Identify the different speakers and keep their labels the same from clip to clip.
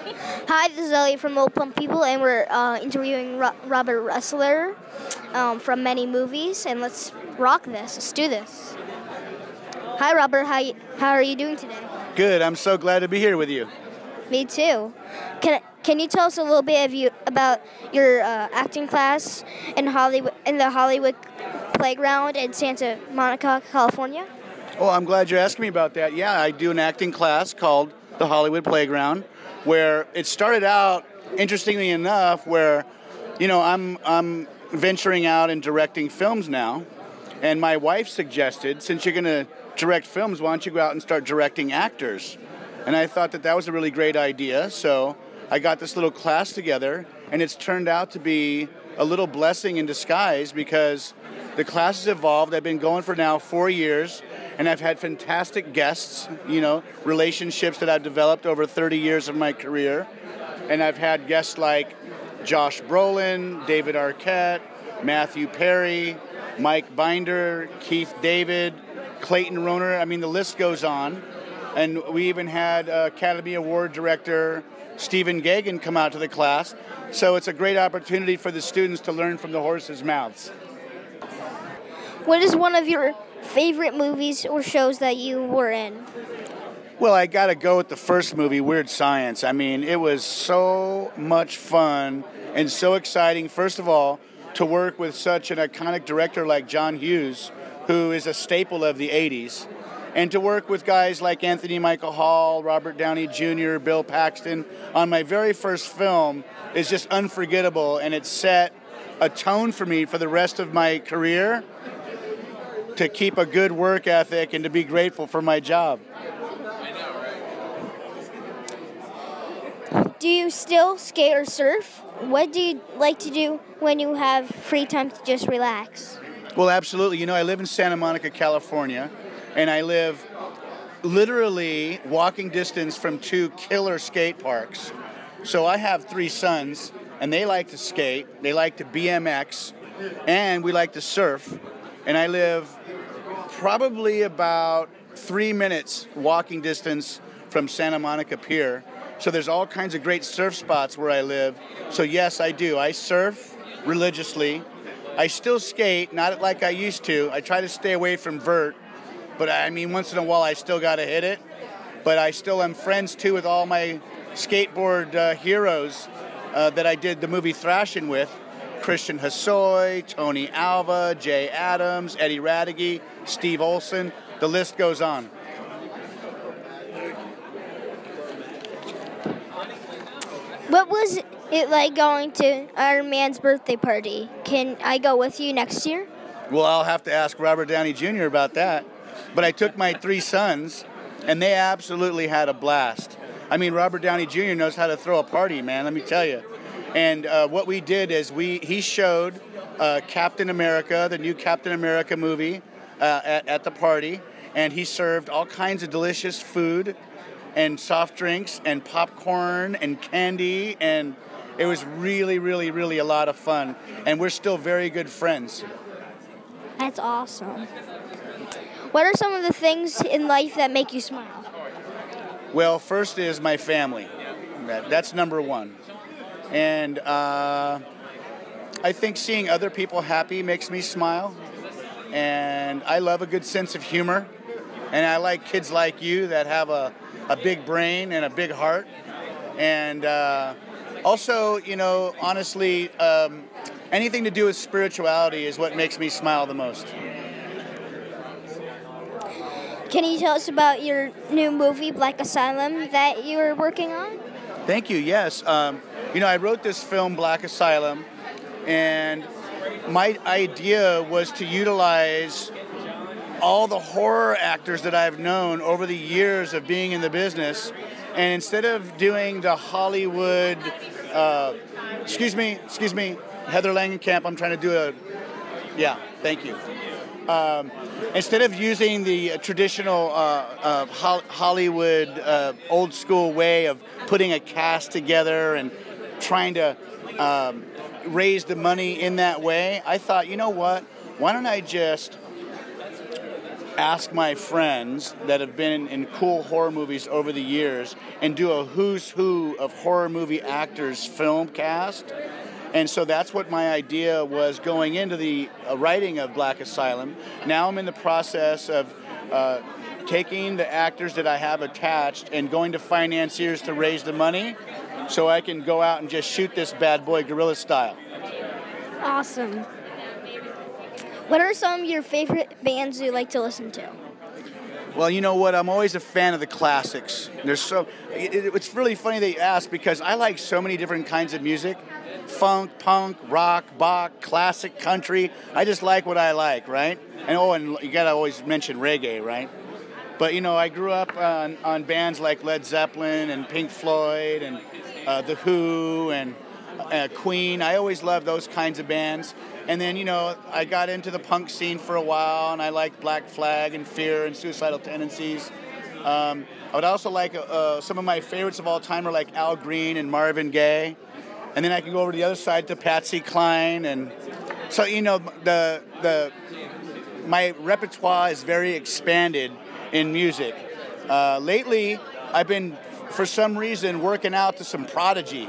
Speaker 1: Hi, this is Elliott from Little Punk People, and we're uh, interviewing Ro- Robert Rusler um, from many movies. And let's rock this. Let's do this. Hi, Robert. How y- how are you doing today?
Speaker 2: Good. I'm so glad to be here with you.
Speaker 1: Me too. Can can you tell us a little bit of you about your uh, acting class in Hollywood in the Hollywood Playground in Santa Monica, California?
Speaker 2: Oh, I'm glad you're asking me about that. Yeah, I do an acting class called the Hollywood Playground, where it started out, interestingly enough, where, you know, I'm I'm venturing out and directing films now, and my wife suggested, since you're going to direct films, why don't you go out and start directing actors? And I thought that that was a really great idea, so I got this little class together, and it's turned out to be a little blessing in disguise because the class has evolved. I've been going for now four years, and I've had fantastic guests, you know, relationships that I've developed over 30 years of my career. And I've had guests like Josh Brolin, David Arquette, Matthew Perry, Mike Binder, Keith David, Clayton Rohner. I mean, the list goes on. And we even had Academy Award director Stephen Gaghan come out to the class. So it's a great opportunity for the students to learn from the horses' mouths.
Speaker 1: What is one of your favorite movies or shows that you were in?
Speaker 2: Well, I got to go with the first movie, Weird Science. I mean, it was so much fun and so exciting. First of all, to work with such an iconic director like John Hughes, who is a staple of the 80s, and to work with guys like Anthony Michael Hall, Robert Downey Jr., Bill Paxton on my very first film is just unforgettable, and it set a tone for me for the rest of my career to keep a good work ethic and to be grateful for my job.
Speaker 1: Do you still skate or surf? What do you like to do when you have free time to just relax?
Speaker 2: Well, absolutely. You know, I live in Santa Monica, California, and I live literally walking distance from two killer skate parks. So I have three sons, and they like to skate, they like to BMX, and we like to surf. And I live probably about three minutes walking distance from Santa Monica Pier. So there's all kinds of great surf spots where I live. So yes, I do. I surf religiously. I still skate, not like I used to. I try to stay away from vert, but I mean once in a while I still got to hit it. But I still am friends too with all my skateboard uh, heroes uh, that I did the movie Thrashin' with. Christian Hosoi, Tony Alva, Jay Adams, Eddie Reategui, Steve Olson. The list goes on.
Speaker 1: What was it like going to Iron Man's birthday party? Can I go with you next year?
Speaker 2: Well, I'll have to ask Robert Downey Jr. about that. But I took my three sons, and they absolutely had a blast. I mean, Robert Downey Jr. knows how to throw a party, man. Let me tell you. And uh, what we did is we he showed uh, Captain America, the new Captain America movie, uh, at, at the party, and he served all kinds of delicious food and soft drinks and popcorn and candy. And it was really really really a lot of fun. And we're still very good friends.
Speaker 1: That's awesome. What are some of the things in life that make you smile?
Speaker 2: well first is my family. That, that's number one and uh, i think seeing other people happy makes me smile and i love a good sense of humor and i like kids like you that have a, a big brain and a big heart and uh, also you know honestly um, anything to do with spirituality is what makes me smile the most
Speaker 1: Can you tell us about your new movie, Black Asylum, that you are working on?
Speaker 2: Thank you. Yes. Um, you know, I wrote this film, Black Asylum, and my idea was to utilize all the horror actors that I've known over the years of being in the business, and instead of doing the Hollywood, uh, excuse me, excuse me, Heather Langenkamp, I'm trying to do a, yeah, thank you. Um, instead of using the traditional uh, uh, Hol- Hollywood uh, old school way of putting a cast together and trying to um, raise the money in that way, I thought, you know what? Why don't I just ask my friends that have been in cool horror movies over the years and do a who's who of horror movie actors film cast. And so that's what my idea was going into the uh, writing of Black Asylum. Now I'm in the process of uh, taking the actors that I have attached and going to financiers to raise the money so I can go out and just shoot this bad boy guerrilla style.
Speaker 1: Awesome. What are some of your favorite bands you like to listen to?
Speaker 2: Well, you know what? I'm always a fan of the classics. There's so it, it, it's really funny that you ask because I like so many different kinds of music funk, punk, rock, bach, classic, country. I just like what I like, right? And oh, and you gotta always mention reggae, right? But you know, I grew up on, on bands like Led Zeppelin and Pink Floyd and uh, The Who and uh, Queen. I always loved those kinds of bands. And then, you know, I got into the punk scene for a while, and I liked Black Flag and Fear and Suicidal Tendencies. Um, I would also like uh, uh, some of my favorites of all time are like Al Green and Marvin Gaye. And then I can go over to the other side to Patsy Cline, and so you know the the my repertoire is very expanded in music. Uh, lately, I've been for some reason working out to some Prodigy.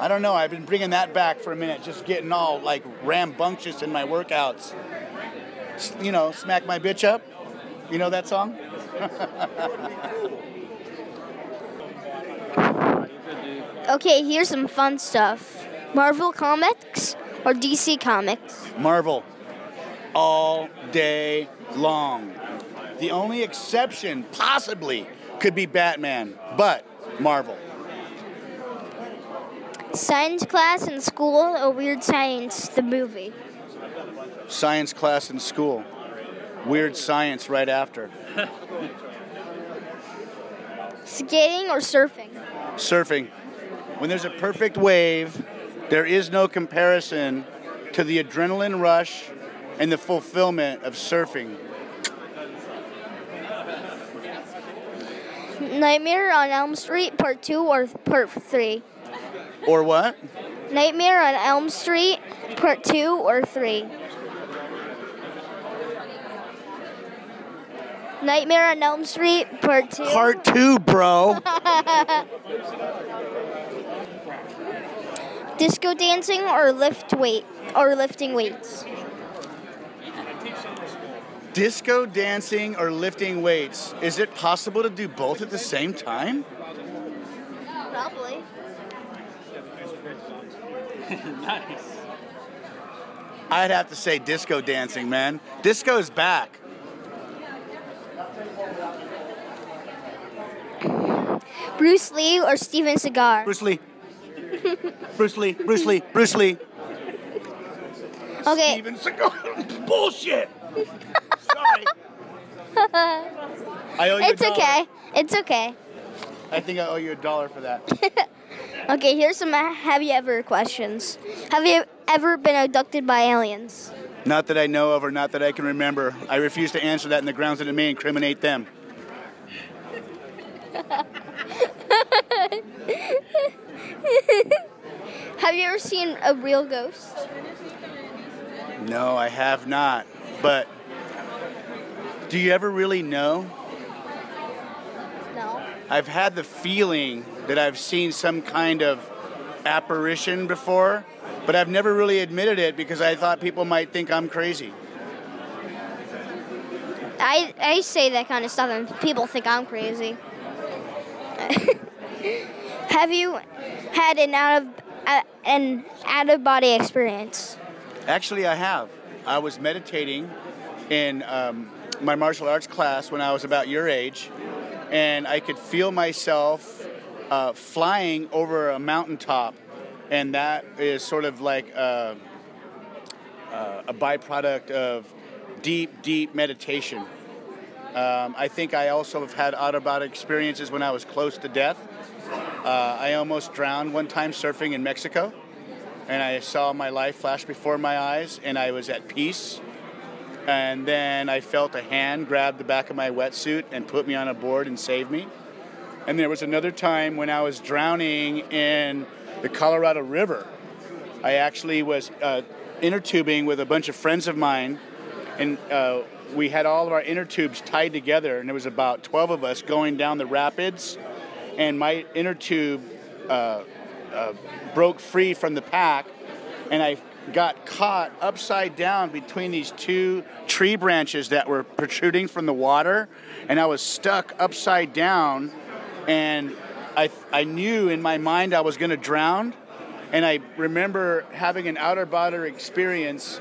Speaker 2: I don't know. I've been bringing that back for a minute, just getting all like rambunctious in my workouts. You know, smack my bitch up. You know that song?
Speaker 1: Okay, here's some fun stuff. Marvel Comics or DC Comics?
Speaker 2: Marvel. All day long. The only exception, possibly, could be Batman, but Marvel.
Speaker 1: Science class in school or Weird Science the movie?
Speaker 2: Science class in school. Weird science right after.
Speaker 1: Skating or surfing?
Speaker 2: Surfing. When there's a perfect wave, there is no comparison to the adrenaline rush and the fulfillment of surfing.
Speaker 1: Nightmare on Elm Street Part 2 or Part 3?
Speaker 2: Or what?
Speaker 1: Nightmare on Elm Street Part 2 or 3? Nightmare on Elm Street Part 2.
Speaker 2: Part two, bro.
Speaker 1: Disco dancing or lift weight or lifting weights?
Speaker 2: Disco dancing or lifting weights. Is it possible to do both at the same time?
Speaker 1: Probably.
Speaker 3: nice.
Speaker 2: I'd have to say disco dancing, man. Disco's back.
Speaker 1: Bruce Lee or Steven Seagal?
Speaker 2: Bruce Lee. Bruce Lee. Bruce Lee. Bruce Lee.
Speaker 1: Okay.
Speaker 2: Steven Seagal. Bullshit. Sorry. I owe you
Speaker 1: It's
Speaker 2: a
Speaker 1: okay. It's okay.
Speaker 2: I think I owe you a dollar for that.
Speaker 1: Okay, here's some have you ever questions. Have you ever been abducted by aliens?
Speaker 2: Not that I know of or not that I can remember. I refuse to answer that in the grounds that it may incriminate them.
Speaker 1: Have you ever seen a real ghost?
Speaker 2: No, I have not. But do you ever really know?
Speaker 1: No.
Speaker 2: I've had the feeling that I've seen some kind of apparition before, but I've never really admitted it because I thought people might think I'm crazy.
Speaker 1: I I say that kind of stuff and people think I'm crazy. Have you had an out of uh, an out of body experience?
Speaker 2: Actually, I have. I was meditating in um, my martial arts class when I was about your age, and I could feel myself uh, flying over a mountaintop, and that is sort of like a, uh, a byproduct of deep, deep meditation. Um, I think I also have had body experiences when I was close to death. Uh, I almost drowned one time surfing in Mexico, and I saw my life flash before my eyes, and I was at peace. And then I felt a hand grab the back of my wetsuit and put me on a board and save me. And there was another time when I was drowning in the Colorado River. I actually was uh, inner tubing with a bunch of friends of mine, and uh, we had all of our inner tubes tied together, and there was about 12 of us going down the rapids, and my inner tube uh, uh, broke free from the pack, and I got caught upside down between these two tree branches that were protruding from the water, and I was stuck upside down, and I, I knew in my mind I was going to drown, and I remember having an outer body experience,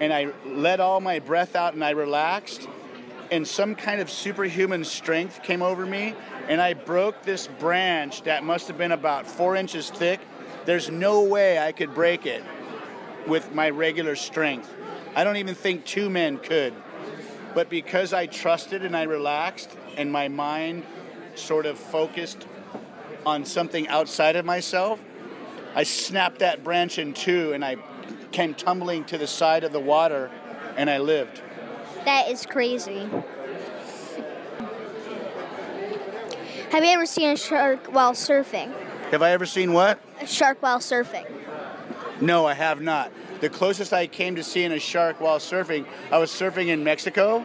Speaker 2: and I let all my breath out and I relaxed, and some kind of superhuman strength came over me, and I broke this branch that must have been about four inches thick. There's no way I could break it with my regular strength. I don't even think two men could. But because I trusted and I relaxed and my mind sort of focused on something outside of myself, I snapped that branch in two and I came tumbling to the side of the water and I lived.
Speaker 1: That is crazy. Have you ever seen a shark while surfing?
Speaker 2: Have I ever seen what?
Speaker 1: A shark while surfing.
Speaker 2: No, I have not. The closest I came to seeing a shark while surfing, I was surfing in Mexico,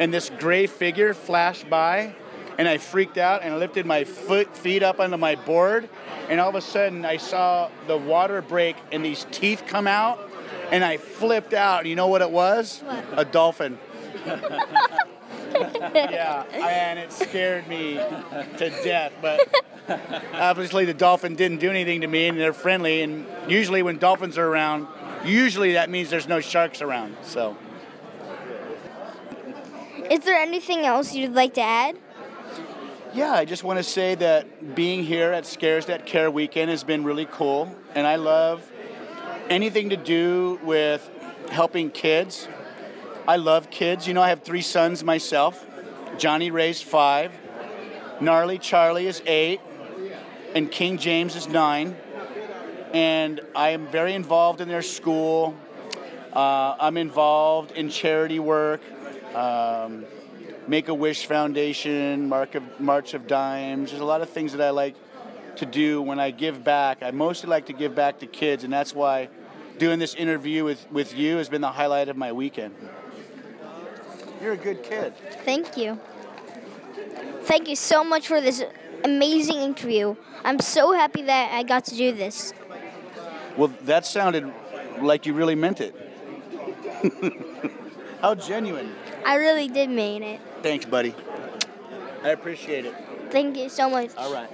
Speaker 2: and this gray figure flashed by, and I freaked out and lifted my foot feet up onto my board, and all of a sudden I saw the water break and these teeth come out, and I flipped out. You know what it was?
Speaker 1: What?
Speaker 2: A dolphin. yeah, and it scared me to death. But obviously, the dolphin didn't do anything to me, and they're friendly. And usually, when dolphins are around, usually that means there's no sharks around. So,
Speaker 1: Is there anything else you'd like to add?
Speaker 2: yeah, I just want to say that being here at Scares That Care weekend has been really cool, and I love anything to do with helping kids. I love kids. You know, I have three sons myself. Johnny Ray's five, Gnarly Charlie is eight, and King James is nine. And I am very involved in their school. Uh, I'm involved in charity work, um, Make a Wish Foundation, Mark of, March of Dimes. There's a lot of things that I like to do when I give back. I mostly like to give back to kids, and that's why doing this interview with, with you has been the highlight of my weekend. You're a good kid.
Speaker 1: Thank you. Thank you so much for this amazing interview. I'm so happy that I got to do this.
Speaker 2: Well, that sounded like you really meant it. How genuine.
Speaker 1: I really did mean it.
Speaker 2: Thanks, buddy. I appreciate it.
Speaker 1: Thank you so much.
Speaker 2: All right.